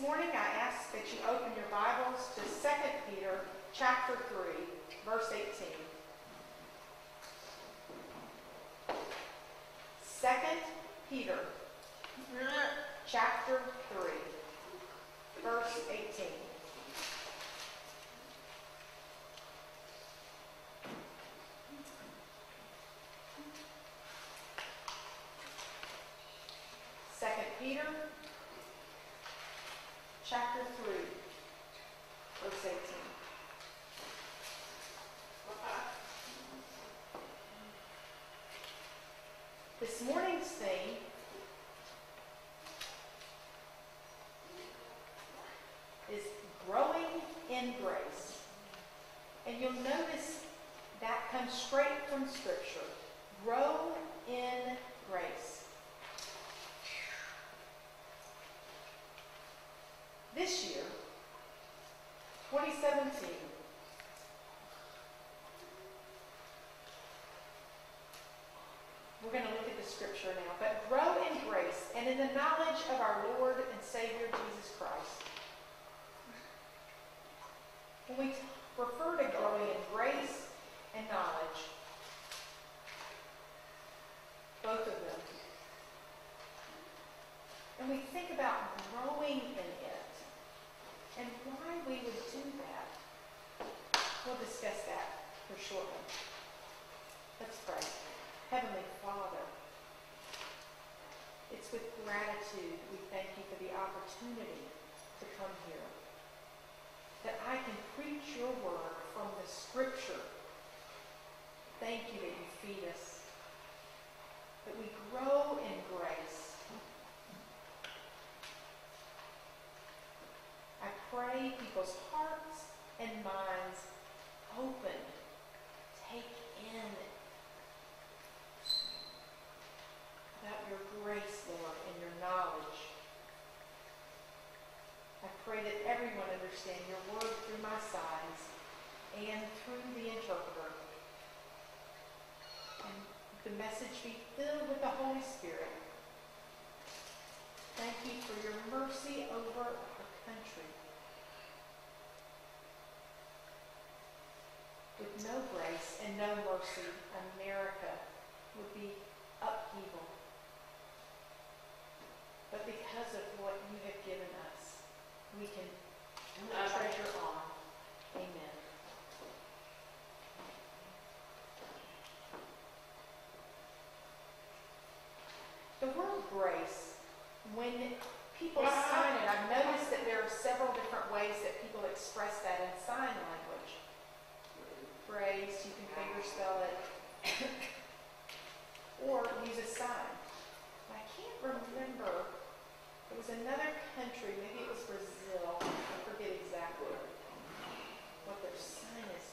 This morning I ask that you open your Bibles to 2 Peter chapter 3, verse 18. 2 Peter chapter 3, verse 18. Second Peter chapter 3, verse 18. This morning's theme is growing in grace. And you'll notice that comes straight from Scripture. Grow in grace. This year, 2017, we're going to look at the scripture now, but grow in grace and in the knowledge of our Lord and Savior Jesus Christ. When we refer to growing in grace and knowledge, both of them, and we think about growing in it and why we would do that, we'll discuss that for shortly. Let's pray. Heavenly Father, it's with gratitude we thank you for the opportunity to come here. That I can preach your word from the scripture. Thank you that you feed us. That we grow in grace. I pray people's hearts and minds open. Take in about your grace, Lord, and your knowledge. I pray that everyone understand your word through my signs and through the interpreter. And the message be filled with the Holy Spirit. Thank you for your mercy over our country. With no grace and America would be upheaval. But because of what you have given us, we can treasure on. Amen. The word grace, when people sign it, I've noticed that there are several different ways that people express that in sign language. Grace, you can finger spell it, or use a sign. I can't remember. It was another country, maybe it was Brazil. I forget exactly what their sign is.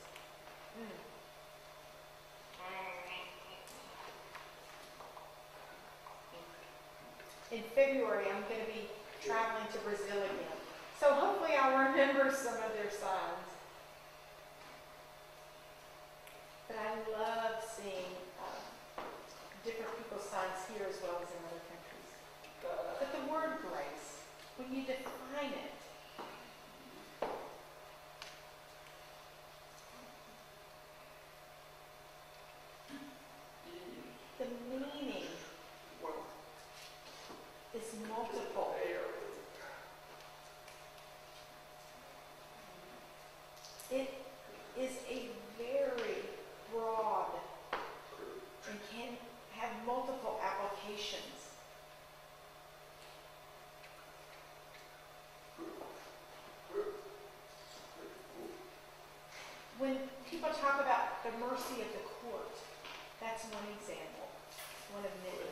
Hmm. In February, I'm going to be traveling to Brazil again. So hopefully I'll remember some of their signs. But I love seeing um, different people's signs here as well as in other countries. But the word grace, when you define it, the meaning is multiple. It is a very broad and can have multiple applications. When people talk about the mercy of the court, that's one example, one of many.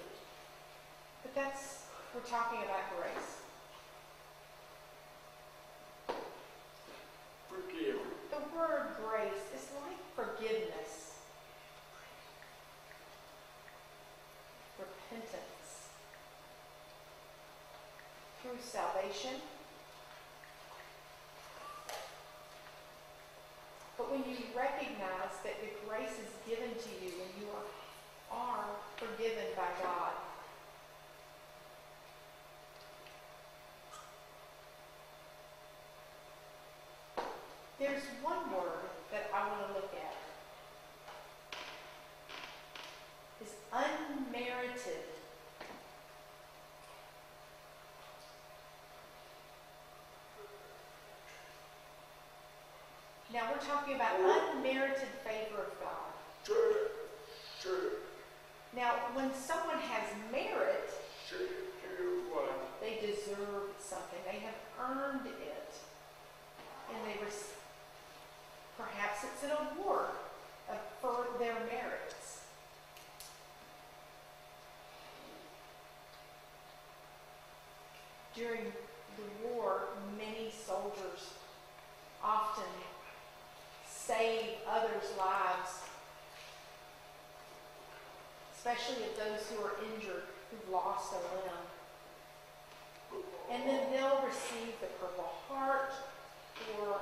But that's, we're talking about grace. Forgive. The word grace is like forgiveness, repentance, through salvation. But when you recognize that the given to you, and you are, are forgiven by God. There's one word that I want to look at. Is unmerited. Now we're talking about unmerited favor now, when someone has merit, True. True. One. they deserve something. They have earned it. And they rec- perhaps it's an award for their merits. During the war, many soldiers often save others' lives, especially of those who are injured, who've lost a limb. And then they'll receive the Purple Heart or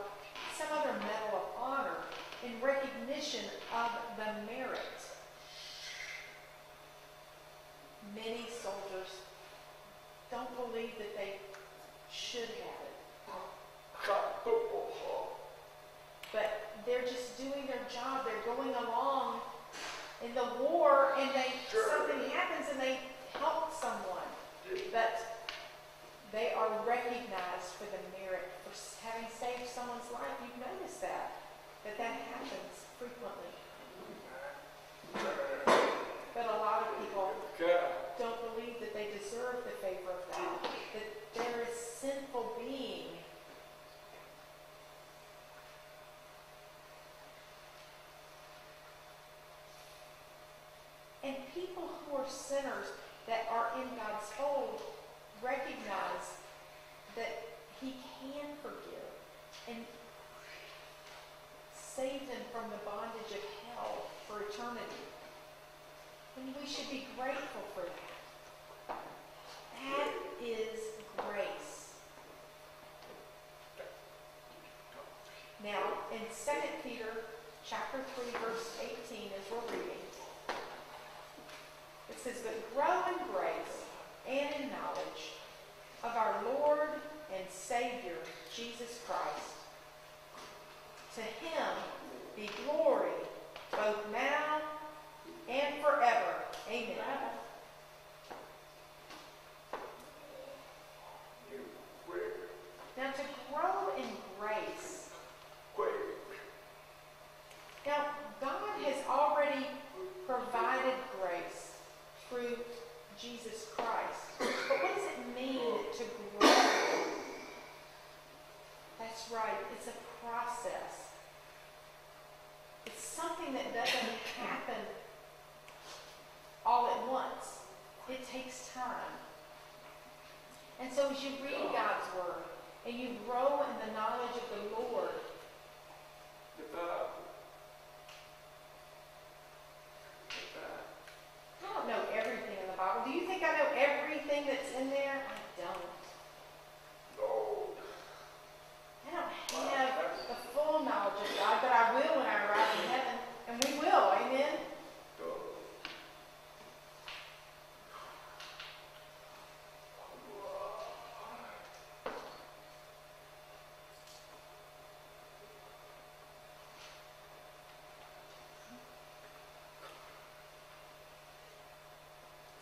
some other medal of honor in recognition of the merit. Many soldiers don't believe that they should have it, but they're just doing their job. They're going along in the war and they Sure. something happens and they help someone. But they are recognized for the merit for having saved someone's life. You've noticed that, that that happens frequently. But a lot of people Okay. don't believe that they deserve the favor of God, that they're a sinful being. And people who are sinners that are in God's fold recognize that He can forgive and save them from the bondage of hell for eternity. And we should be grateful for that. That is grace. Now, in 2 Peter chapter 3, verse 18, as we're reading, says, But grow in grace and in knowledge of our Lord and Savior, Jesus Christ. To him be glory both now and forever. Amen. You quick. Now, to grow in grace, Quick. now, God has already provided grace through Jesus Christ. But what does it mean to grow? That's right, it's a process. It's something that doesn't happen all at once. It takes time. And so as you read God's Word and you grow in the knowledge of the Lord, Get that. Get that. I don't know everything in the Bible. Do you think I know everything that's in there? I don't. No. I don't have the full knowledge of God, but I will when I arrive in heaven. And we will, amen? No.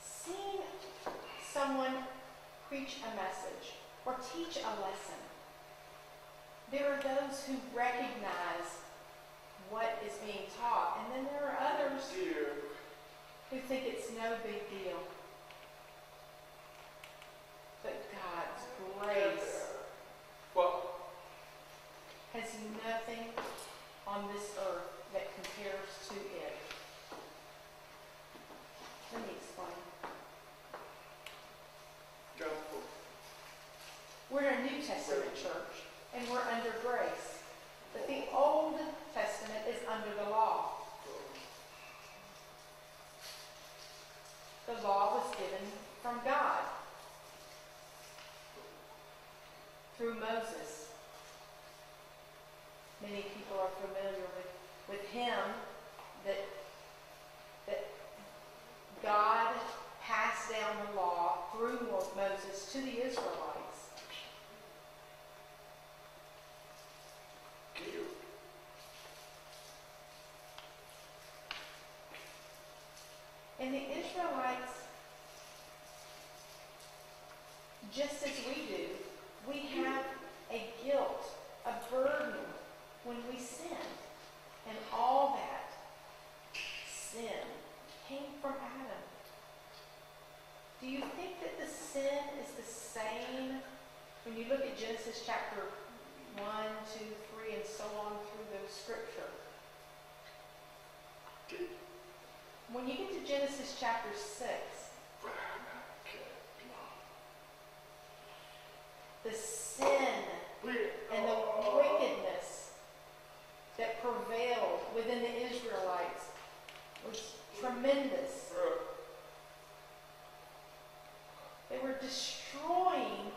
Seeing someone preach a message or teach a lesson, there are those who recognize what is being taught, and then there are others who think it's no big deal. But God's grace Well, has nothing on this earth that compares to it. Let me explain. gospel. We're in a New Testament church, and we're under grace. But the Old Testament is under the law. The law was given from God through Moses. Many people are familiar with, him that, that God passed down the law through Moses to the Israelites. And the Israelites, just as we do, we have a guilt, a burden when we sin. And all that sin came from Adam. Do you think that the sin is the same when you look at Genesis chapter 1, 2, 3, and so on through the scripture? When you get to Genesis chapter 6, the sin and the wickedness that prevailed within the Israelites was tremendous. They were destroying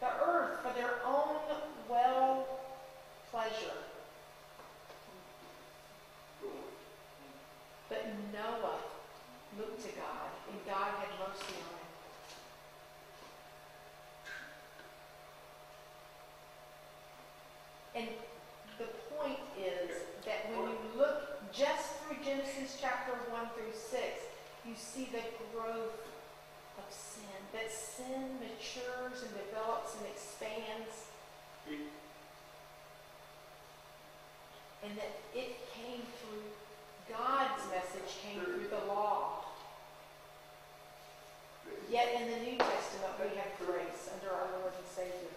the earth for their own well pleasure. But Noah looked to God, and God had mercy on him. And the point is that when you look just through Genesis chapter 1 through 6, you see the growth of sin. That sin and develops and expands. And that it came through, God's message came through the law. Yet in the New Testament we have grace under our Lord and Savior.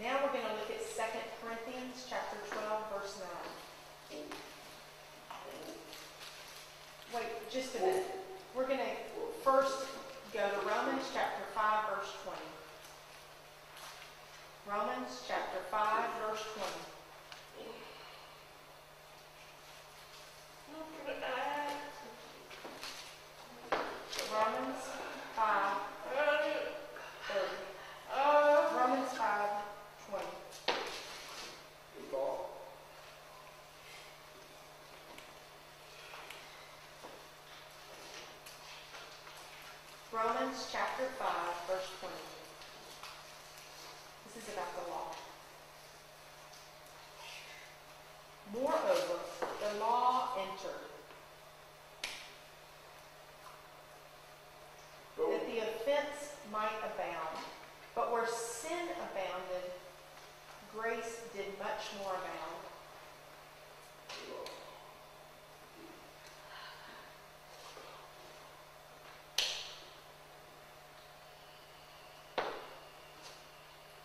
Now we're going to look at 2 Corinthians chapter 12, verse 9. Wait, just a minute. We're going to first go to Romans chapter 5, verse 20. Romans chapter 5, verse 20. Romans 5, 30. Romans 5, 20. Romans chapter 5, verse 20. This is about the law. Moreover, the law entered that the offense might abound. But where sin abounded, grace did much more abound.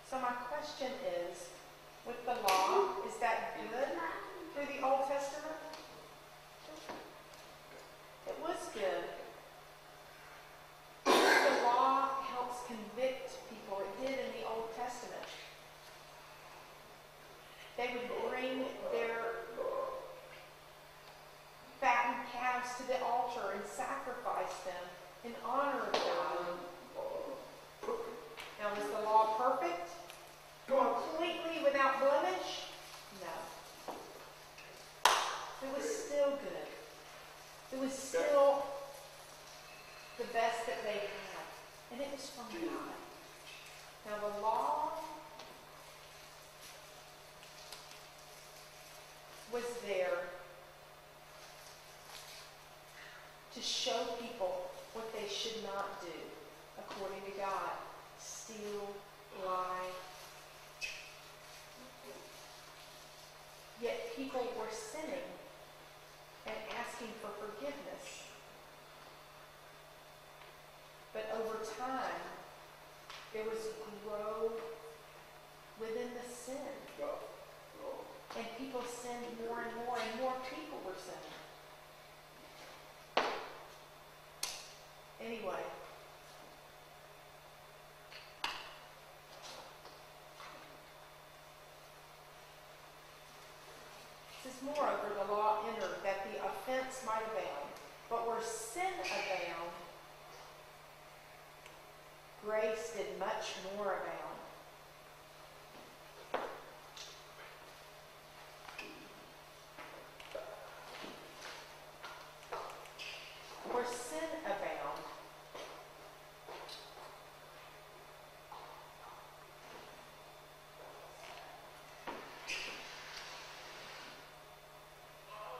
So my question is, with the law, is that good through the Old Testament? It was good. The law helps convict people. It did in the Old Testament. They would bring their fattened calves to the altar and sacrifice them in honor of God. Now, was the law perfect? Completely without blemish? No. It was still good. It was still the best that they had. And it was from God. Now, the law was there to show people what they should not do according to God steal, lie. Yet people were sinning and asking for forgiveness. But over time, there was growth within the sin. And people sinned more and more, and more people were sinning. Anyway. It says, moreover, the law entered that the offense might abound. But where sin abound, grace did much more abound. Where sin abound,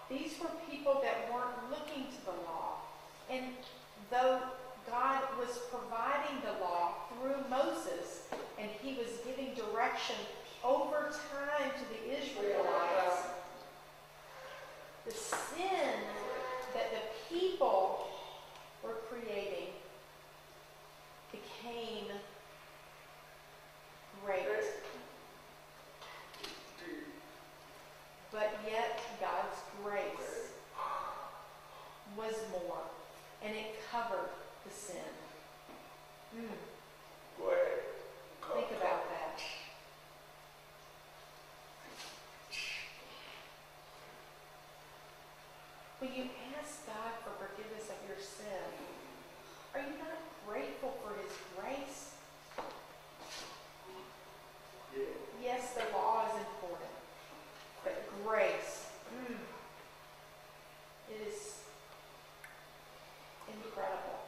These were people that weren't looking to the law. And though God was providing the law through Moses and he was over time to the Israelites, the sin that the people were creating became great. But yet God's grace was more, and it covered the sin. Hmm, think about that. When you ask God for forgiveness of your sin, are you not grateful for His grace? Yes, the law is important, but grace, mm, it is incredible.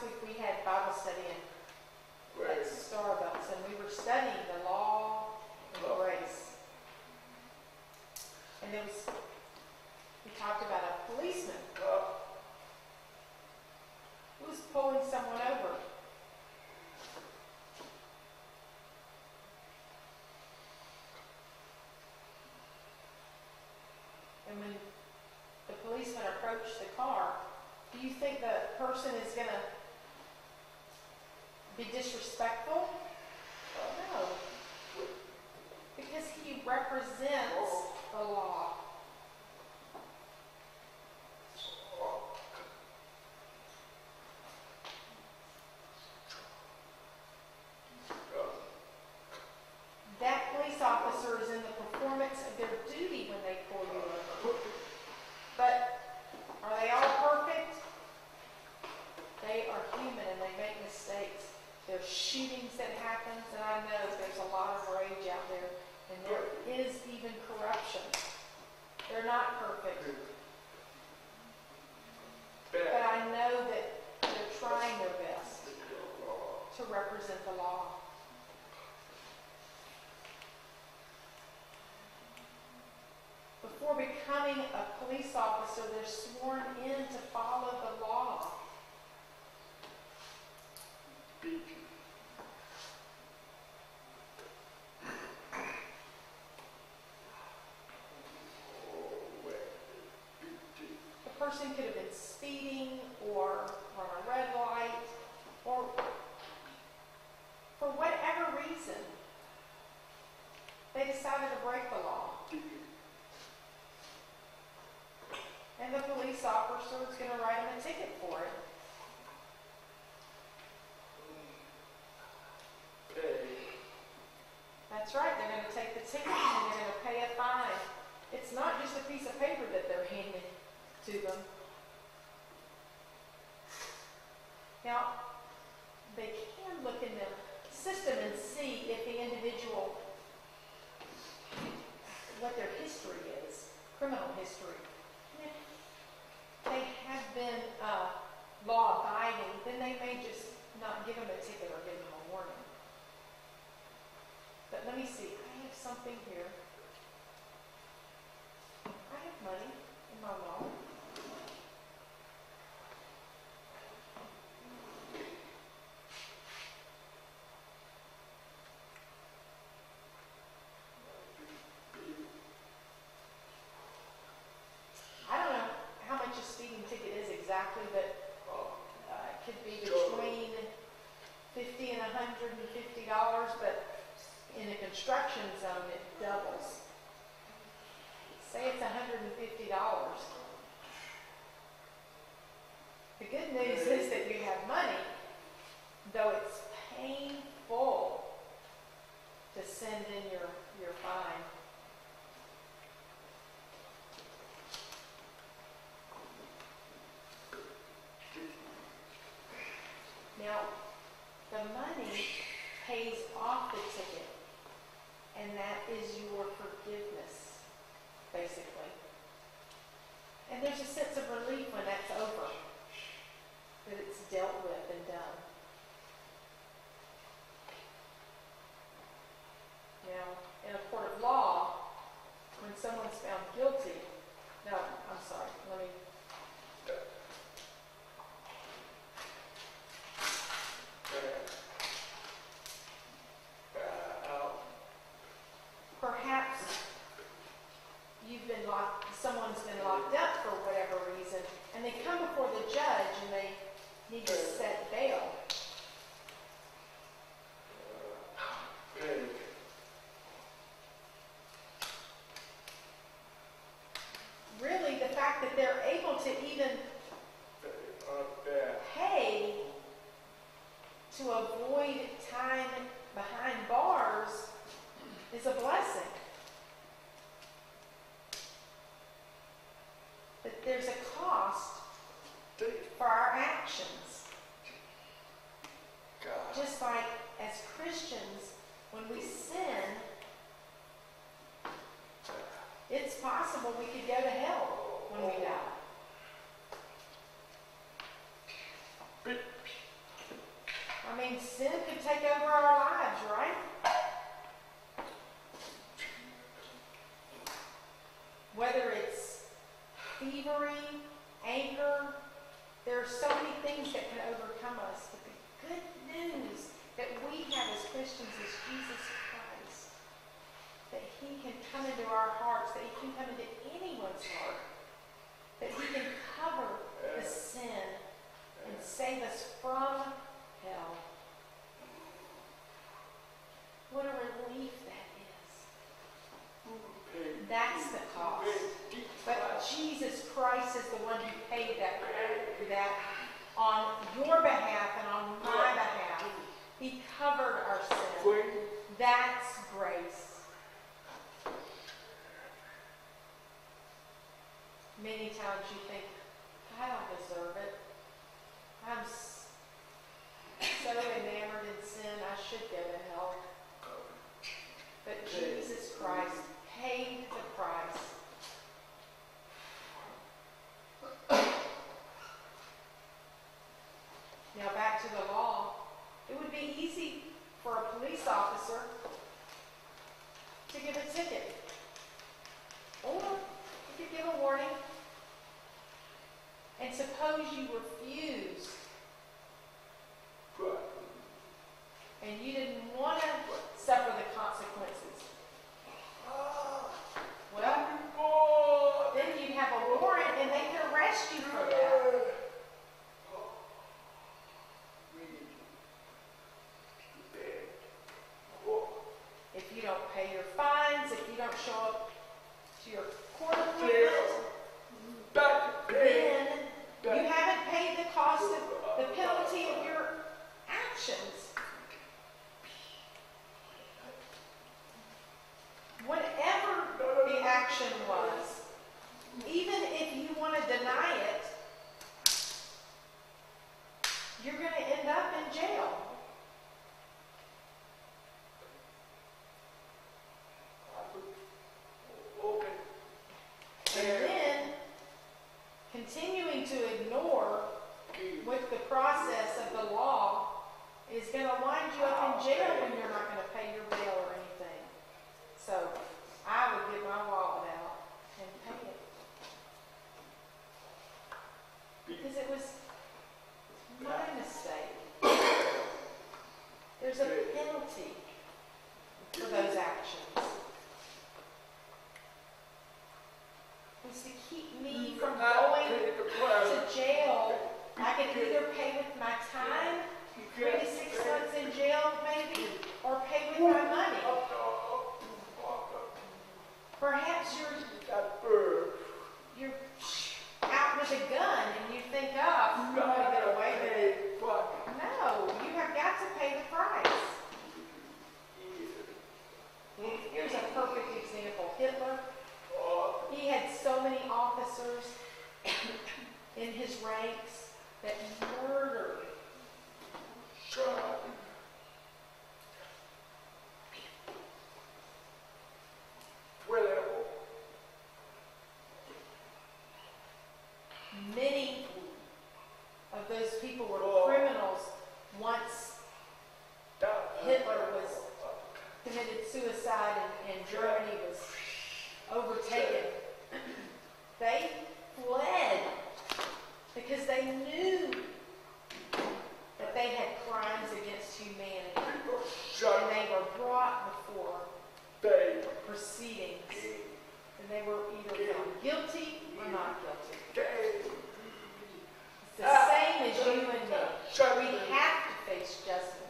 Last week we had Bible study in, at Starbucks, and we were studying the law and Oh. grace. And there was, we talked about a policeman who was pulling someone over. And when the policeman approached the car, do you think the person is going to be disrespectful? No. Because he represents the law. That police officer is in the performance of their duty when they pull you over. But are they all perfect? They are human and they make mistakes. There's shootings that happens, and I know there's a lot of rage out there, and there is even corruption. They're not perfect, but I know that they're trying their best to represent the law. Before becoming a police officer, they're sworn in to follow the law. Person could have been speeding or run a red light or for whatever reason, they decided to break the law. And the police officer is going to write them a ticket for it. That's right, they're going to take the ticket and they're going to pay a fine. It's not just a piece of paper that they're handing to them. Now, they can look in the system and see if the individual, what their history is, criminal history. If they have been uh, law abiding, then they may just not give them a ticket or give them a warning. But let me see, I have something here. I have money in my wallet. I don't know how much a speeding ticket is exactly, but uh, it could be between fifty and hundred and fifty dollars, but in a construction zone, it doubles. Say it's hundred and fifty dollars. The good news is that you have money, though it's painful to send in your, your fine. Take over committed suicide in, in Germany was overtaken. they fled because they knew that they had crimes against humanity. And they were brought before proceedings. And they were either found guilty or not guilty. It's the same as you and me. We have to face justice.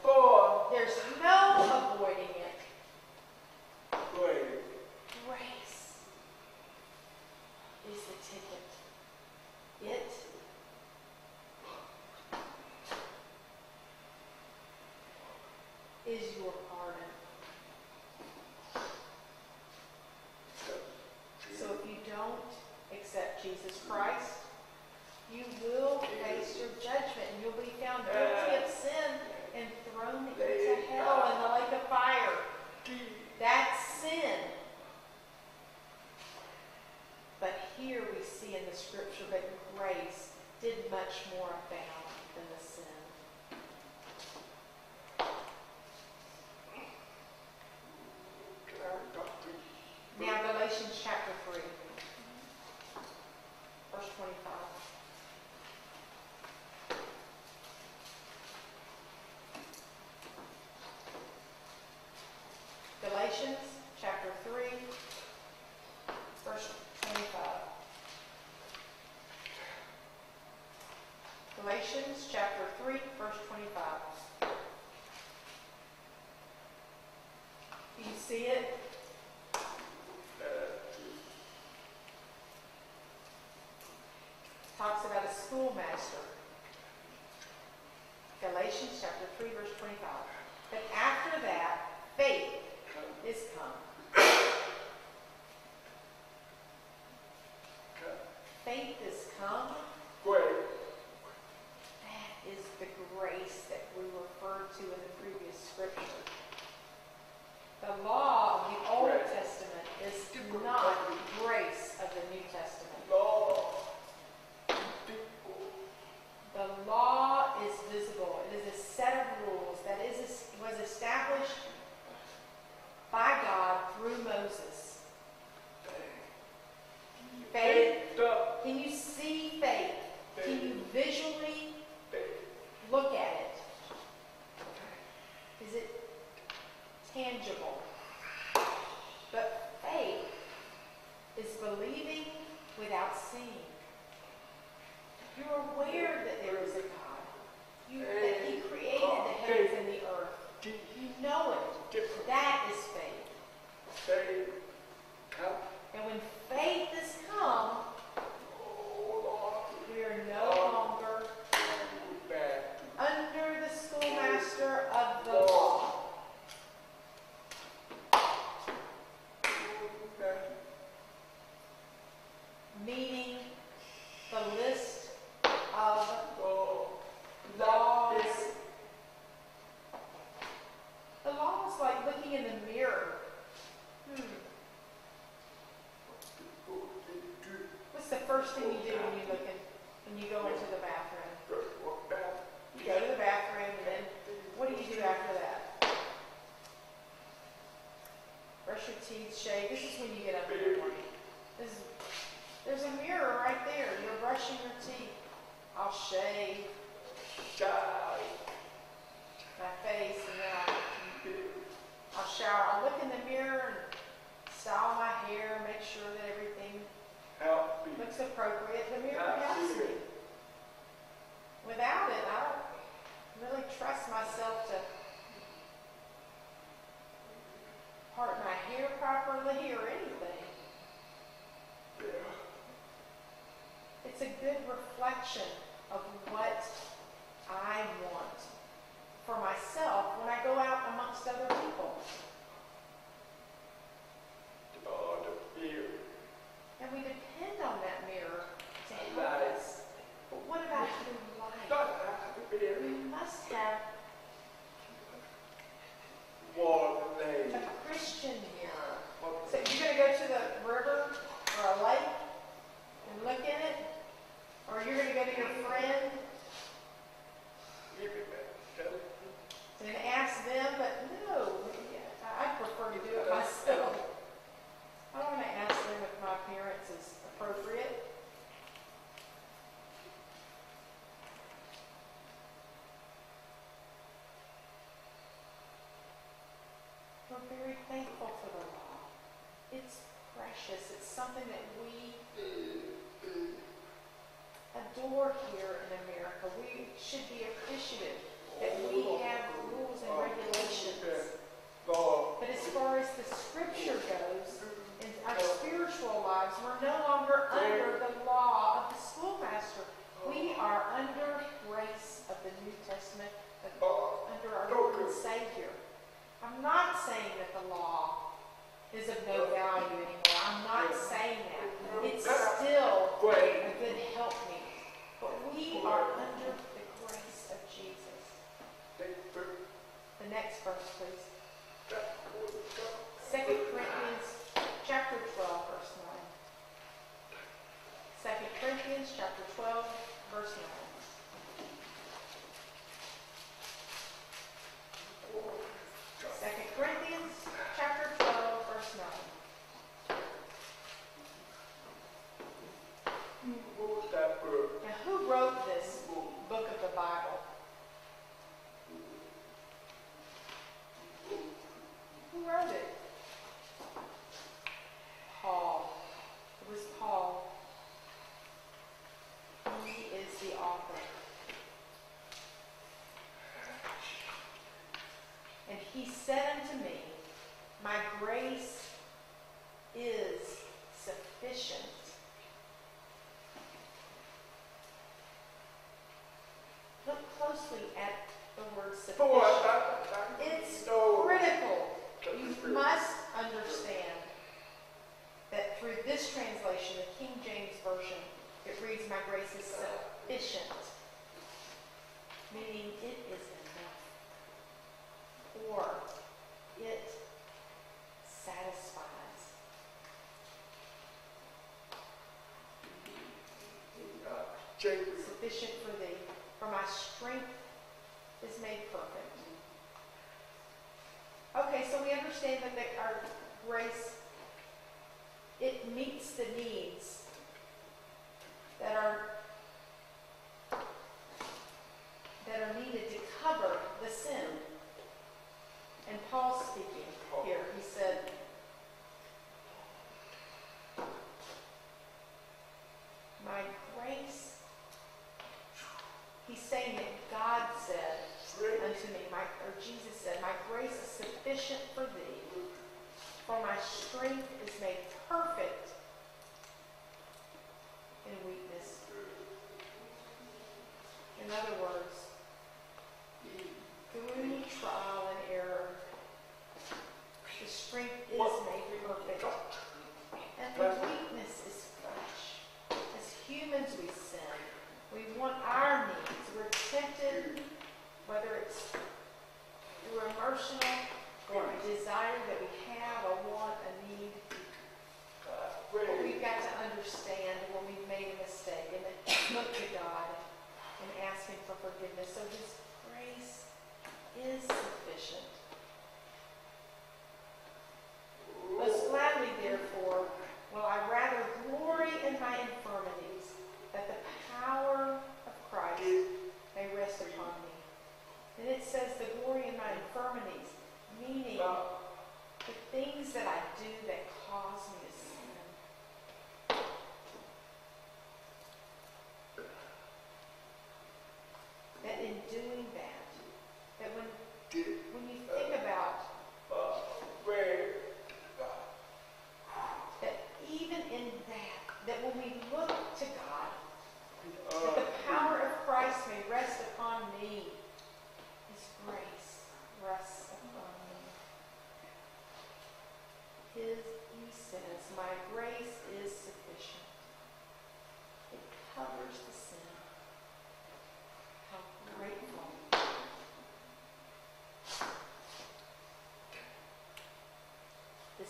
There's no avoiding it. Glory. Schoolmaster. Galatians chapter 3, verse 25. But after that, faith is come. Faith is come. That is the grace that we referred to in the previous scripture. The law of the Old Right. Testament is not grace of the New Testament. The law is visible. It is a set of rules that is was established by God through Moses. Faith. Can you see faith? Can you visually look at it? Is it tangible? But faith is believing without seeing. You're aware that there is a God. You, that He created the heavens and the earth. You know it. That is faith. And when faith has come, we are no longer under the schoolmaster of the law. Meaning the list of laws. The law is like looking in the mirror. Hmm. What's the first thing you do when you look in, when you go into the bathroom? You go to the bathroom and then what do you do after that? Brush your teeth, shave. This is when you get up in the morning. This is, there's a mirror right there. You're brushing your teeth. I'll shave Shave. my face and then I'll, I'll shower. I'll look in the mirror and style my hair, and make sure that everything looks appropriate. The mirror helps me. Without it, I don't really trust myself to part my hair properly or anything. It's a good reflection of what I want for myself when I go out amongst other people. And we depend on that mirror to help us. But what about through life? We must have a Christian mirror. So you're going to go to the river or a lake and look in it? Or you're going to go to your friend and ask them? But no, I prefer to do it myself. I want to ask them if my appearance is appropriate. We're very thankful for the law. It's precious. It's something that we adore here in America. We should be appreciative that we have rules and regulations. But as far as the scripture goes, in our spiritual lives, we're no longer under the law of the schoolmaster. We are under grace of the New Testament, under our Lord and Savior. I'm not saying that the law is of no value closely at the word sufficient. It's critical. You must understand that through this translation, the King James Version, it reads, My grace is sufficient, meaning it is enough. Or it satisfies. Sufficient for thee, for my strength understanding that our grace, it meets the needs that are that are needed to cover the sin. And Paul speaking here, he said, or Jesus said, My grace is sufficient for thee, for my strength is made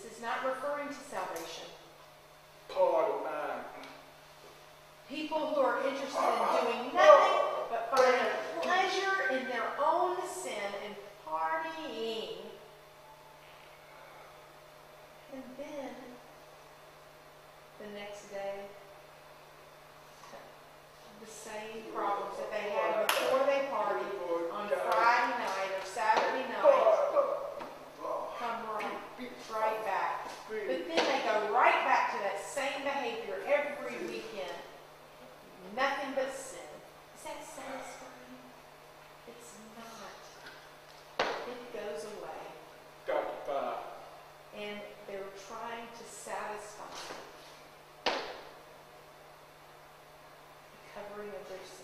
This is not referring to salvation. People who are interested in doing nothing. story of their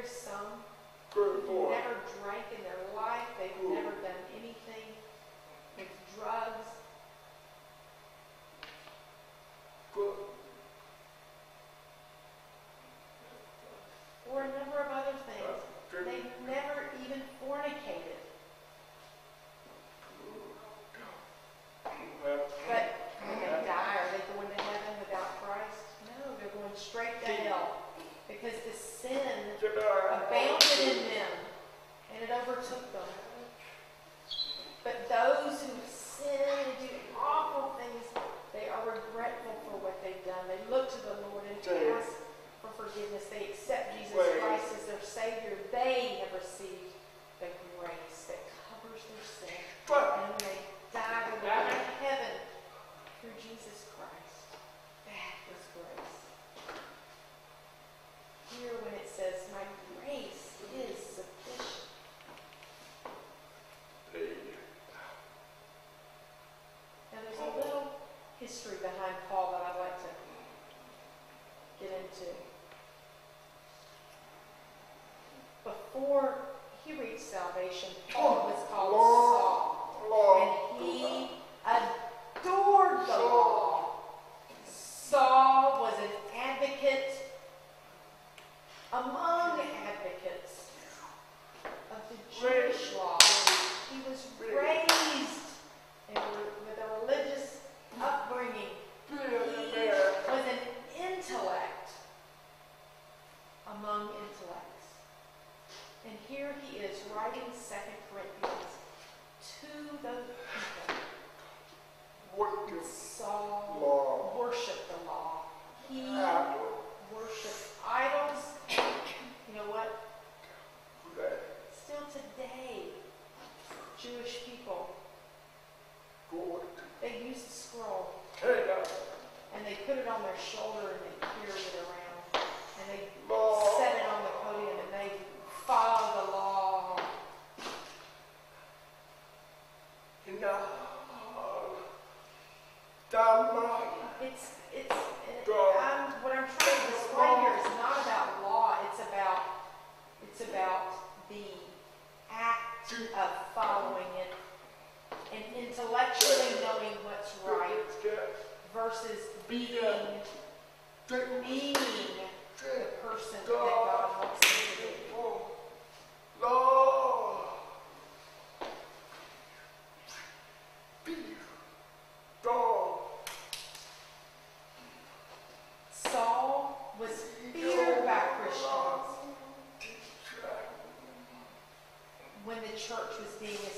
there's some before he reads salvation, church was being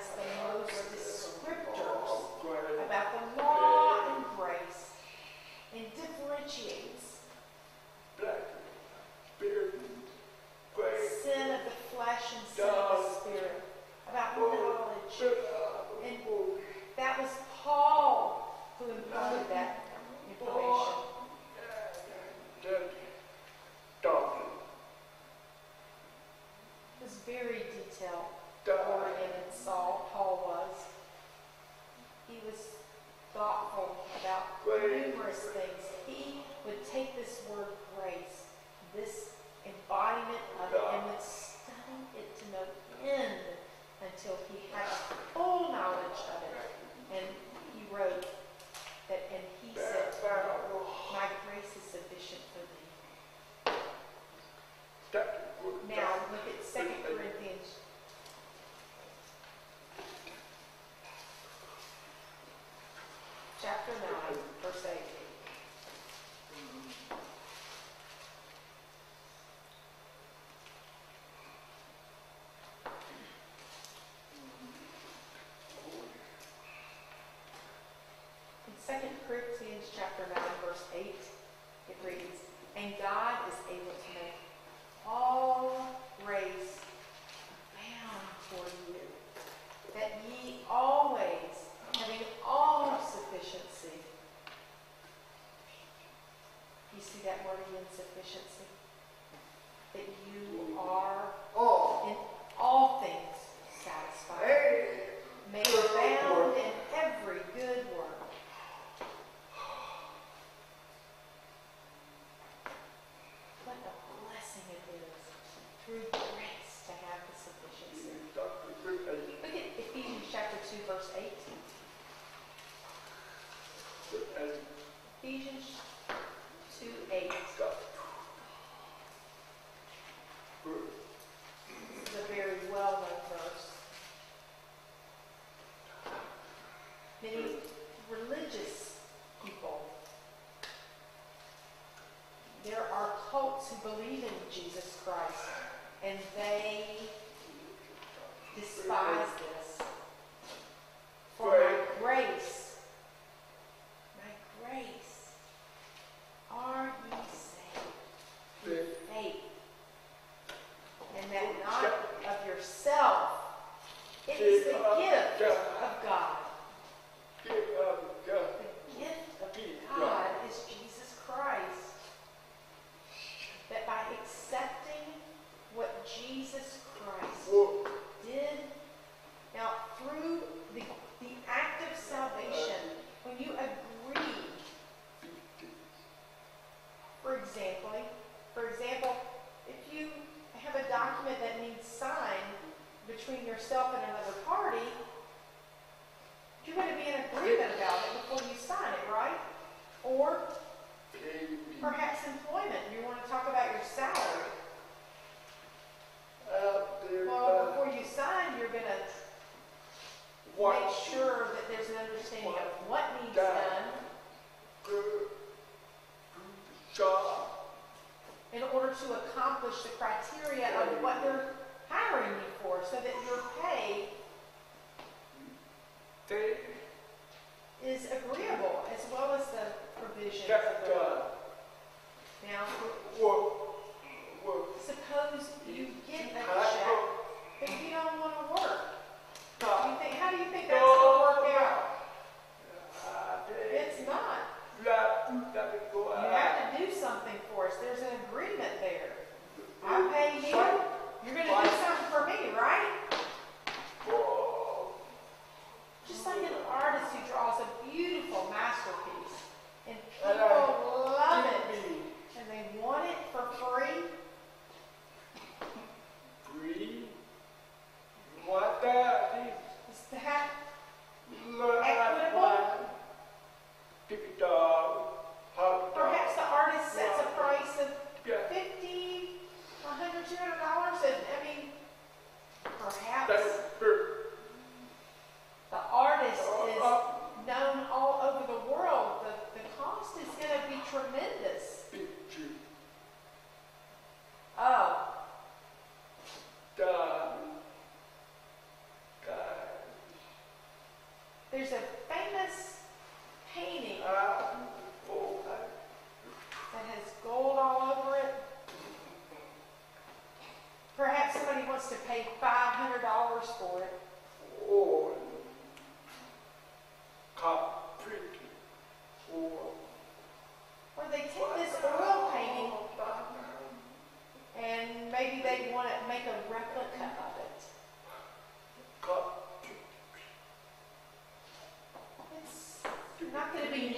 ask them And God to believe in Jesus Christ, and they despise. to accomplish the criteria of what they're Love could have been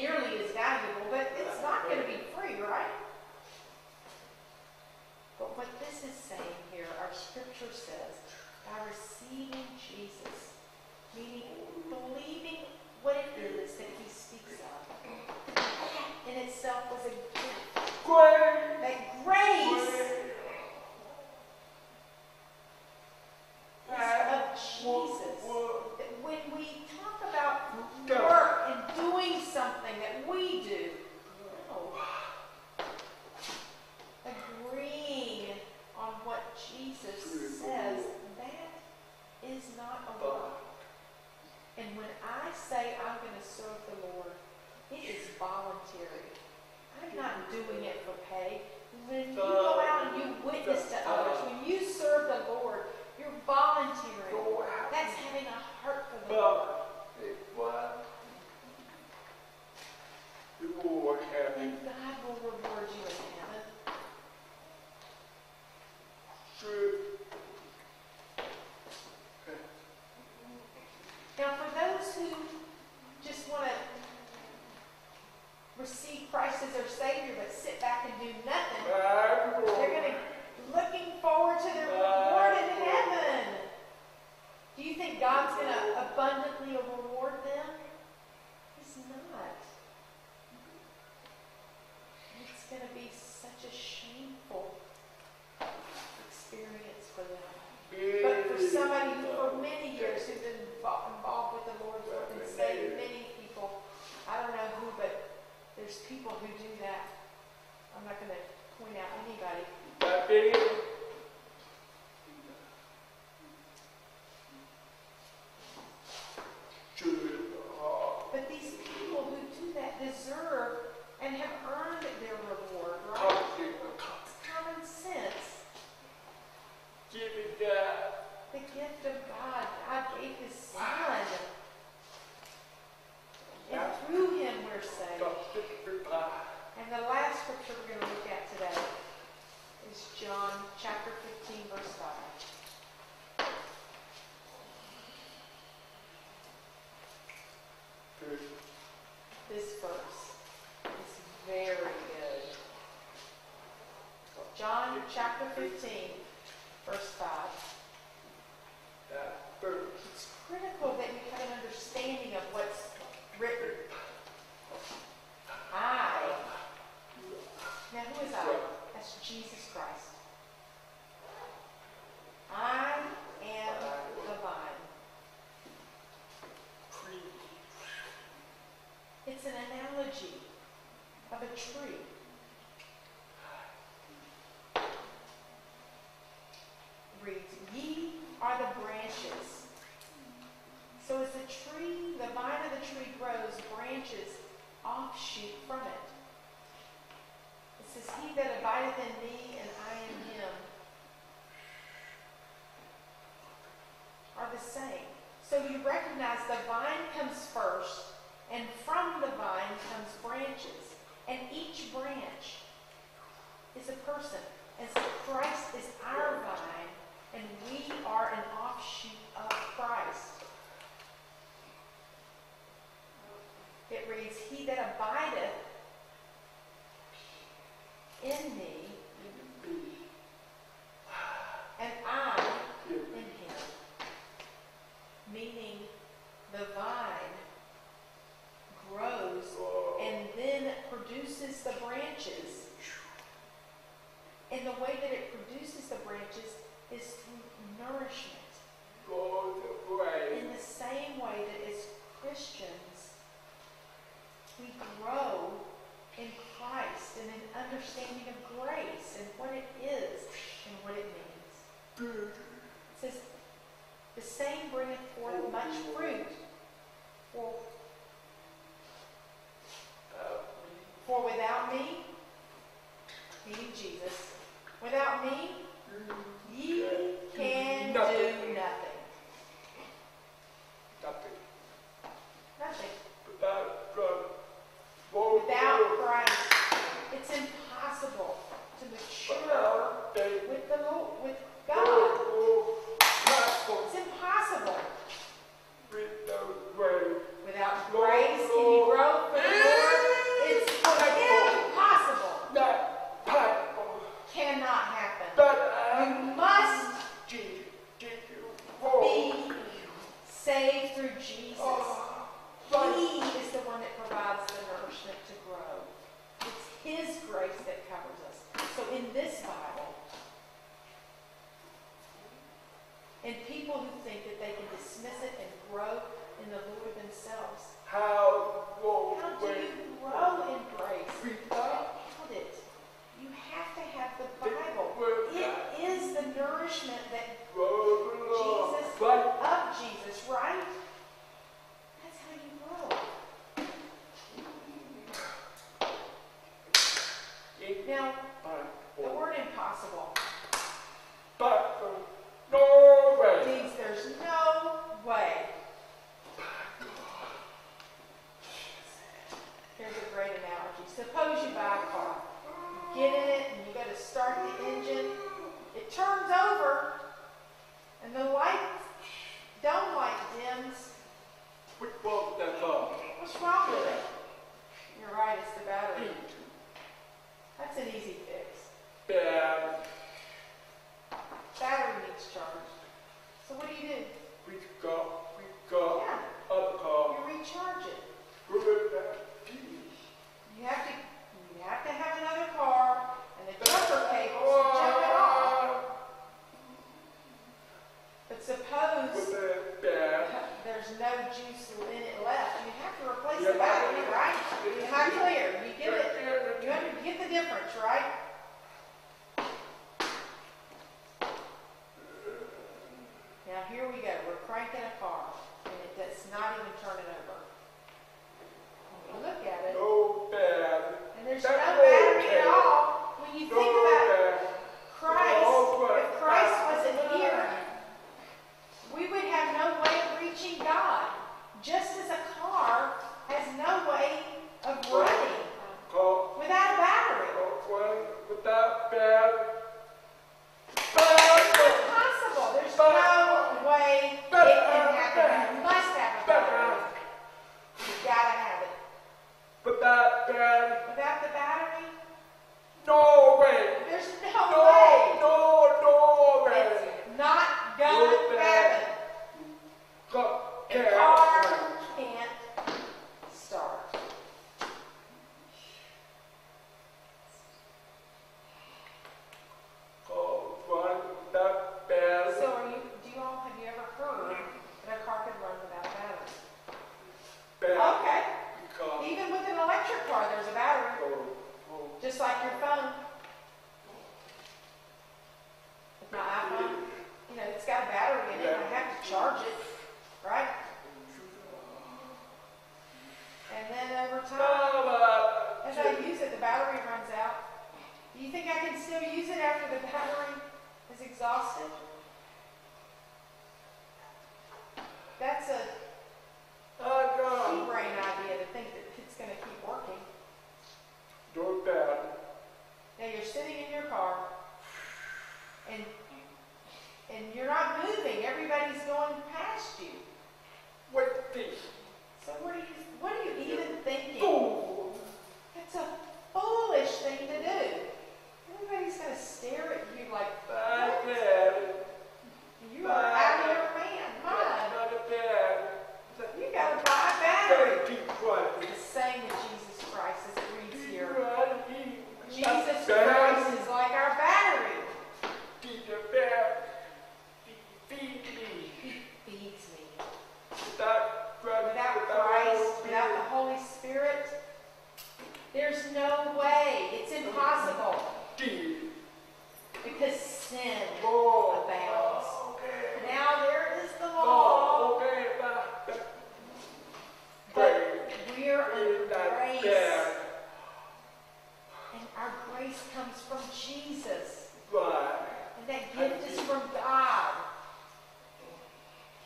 John chapter 15, verse 5. It's critical that you have an understanding of what's written. I. Now, who is I? That's Jesus Christ. branches offshoot from it. It says, He that abideth in me and I in him are the same. So you recognize the vine comes first, and from the vine comes branches. And each branch is a person. And so Christ is our vine, and we are an offshoot no juice in it left, you have to replace the battery, right? I clear? You get it? You under, get the difference, right? Now here we go, we're cranking a car and it does not even turn it over. When you look at it, No bad. and there's no That's battery okay. at all, when you No think about bad. Christ, No bad. if Christ wasn't here, we would have no way of reaching God. Just as a car has no way of running Call. without a battery. One without bad. It's impossible. There's no way it can happen. You must have a battery. You gotta have it. Without bad. Without the battery, No way. there's no No, way. no, no way. It's not gonna No happen. Got The bad. car can't start. Call one without bad. So are you, do you all, have you ever heard that a car could run without a battery? Bad. Okay. Because. Even with an electric car, there's a battery, Oh, oh. just like your phone. My iPhone, you know, it's got a battery in it, I have to charge it, right? And then over time, as I use it, the battery runs out. Do you think I can still use it after the battery is exhausted? That's a I key know. brain idea to think that it's gonna keep working. No bad. Now you're sitting in your car and and you're not moving. Everybody's going past you. What this? So what are you what are you even thinking? Oh. It's a foolish thing to do. Everybody's gonna stare at you like what? You are out of your man mind. You gotta buy a battery. Gotta keep quiet. The same with Jesus Christ as it reads here. Jesus Christ is like our battery. Keep the bad. Feed me. He feeds me. Without Christ, Without the Holy Spirit, there's no way. It's impossible. Because sin Oh. abounds. Now there is the law, Oh, okay. Bad. Bad. but we're That grace, and our grace comes from Jesus, and that gift is from God.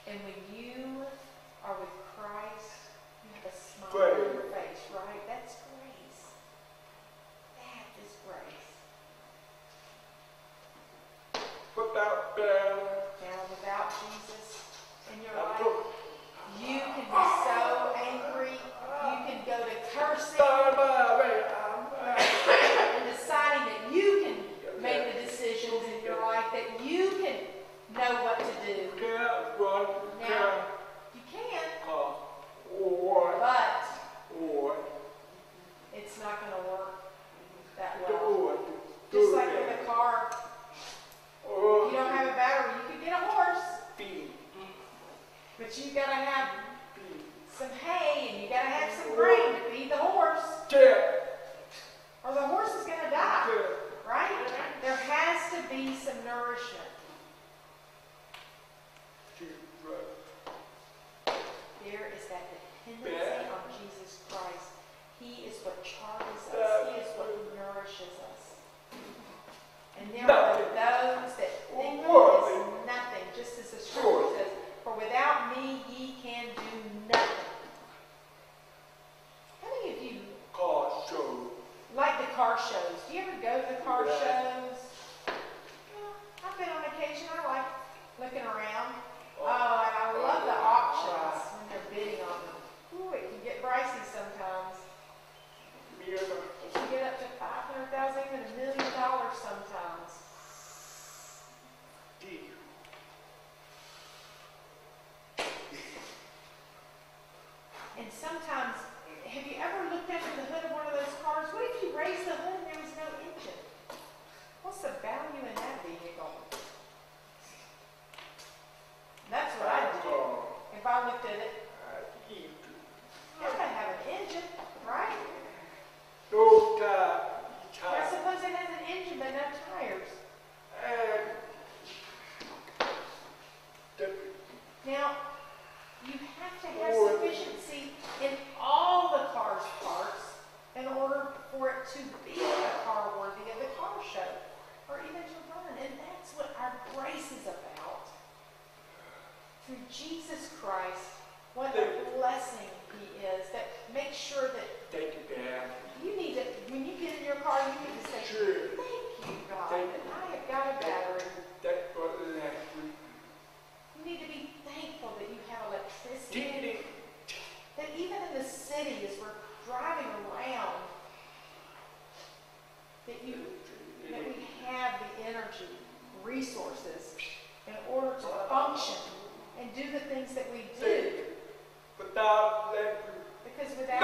And when you are with Christ, you have a smile on your face, right? you gotta have some hay and you gotta have some grain to feed the horse. Yeah. Or the horse is gonna die. Yeah. Right? There has to be some nourishment. There is that dependency on Jesus Christ. He is what charges us. He is what nourishes us. And there are those without me ye can do nothing. How many of you? Car shows. Like the car shows. Do you ever go to the car shows? sometimes resources in order to function and do the things that we do. Because without